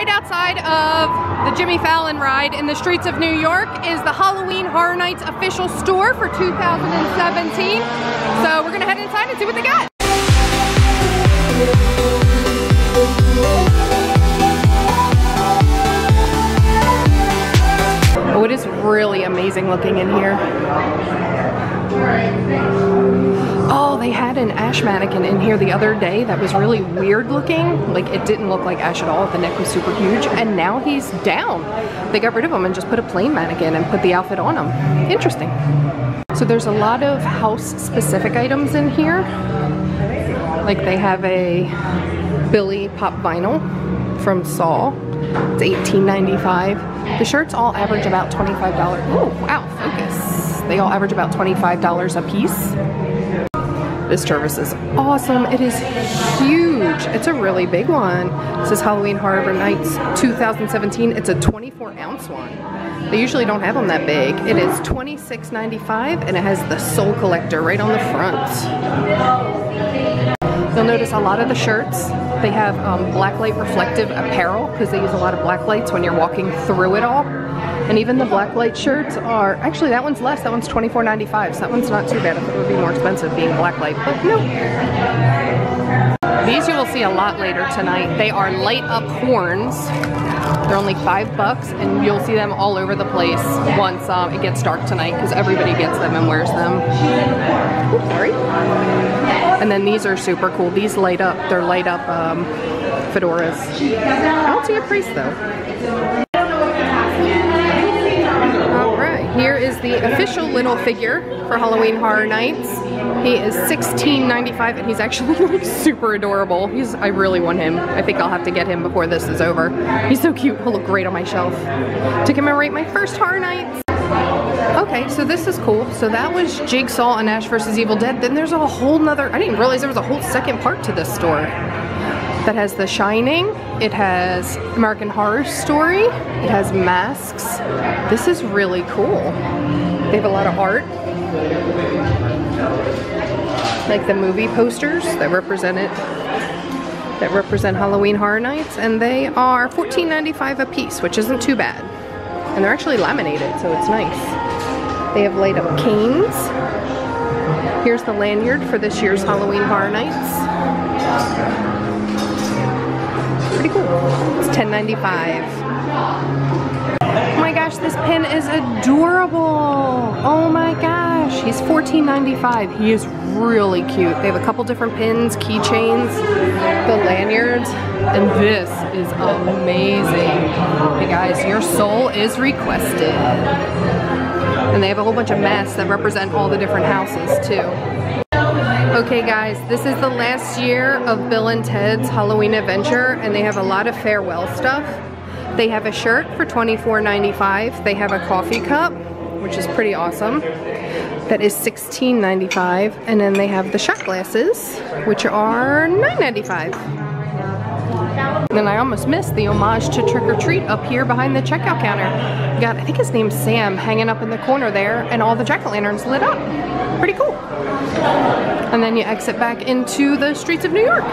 right outside of the Jimmy Fallon ride in the streets of New York is the Halloween Horror Nights official store for 2017. So we're gonna head inside and see what they got. Oh, it is really amazing looking in here. Ash mannequin in here the other day that was really weird looking. Like it didn't look like Ash at all. The neck was super huge. And now he's down. They got rid of him and just put a plain mannequin and put the outfit on him. Interesting. So there's a lot of house specific items in here. Like they have a Billy pop vinyl from Saw. It's $18.95. The shirts all average about $25. Oh, wow, focus. They all average about $25 a piece. This service is awesome. It is huge. It's a really big one. This is Halloween Horror Nights 2017. It's a 24 ounce one. They usually don't have them that big. It is $26.95 and it has the Soul Collector right on the front. You'll notice a lot of the shirts, they have um, blacklight reflective apparel because they use a lot of black lights when you're walking through it all. And even the blacklight shirts are, actually that one's less, that one's $24.95, so that one's not too bad. I thought it would be more expensive being blacklight, but no. These you will see a lot later tonight. They are light up horns. They're only five bucks and you'll see them all over the place once um, it gets dark tonight because everybody gets them and wears them. Oops, sorry. And then these are super cool. These light up, they're light up um, fedoras. I don't see a price though. Here is the official little figure for Halloween Horror Nights. He is $16.95 and he's actually like super adorable. He's I really want him. I think I'll have to get him before this is over. He's so cute. He'll look great on my shelf. To commemorate my first Horror Nights. Okay, so this is cool. So that was Jigsaw and Ash vs. Evil Dead. Then there's a whole nother, I didn't realize there was a whole second part to this store. That has The Shining, it has American Horror Story, it has masks. This is really cool. They have a lot of art. Like the movie posters that represent it that represent Halloween Horror Nights, and they are $14.95 a piece, which isn't too bad. And they're actually laminated, so it's nice. They have light up canes. Here's the lanyard for this year's Halloween Horror Nights. Cool. It's $10.95. Oh my gosh, this pin is adorable. Oh my gosh, he's $14.95. He is really cute. They have a couple different pins, keychains, the lanyards, and this is amazing. Hey guys, your soul is requested. And they have a whole bunch of masks that represent all the different houses too. Okay guys, this is the last year of Bill and Ted's Halloween Adventure and they have a lot of farewell stuff. They have a shirt for $24.95. They have a coffee cup, which is pretty awesome. That is $16.95. And then they have the shot glasses, which are $9.95. Then I almost missed the homage to Trick 'r Treat up here behind the checkout counter. Got, I think his name's Sam, hanging up in the corner there, and all the jack-o'-lanterns lit up. Pretty cool. And then you exit back into the streets of New York.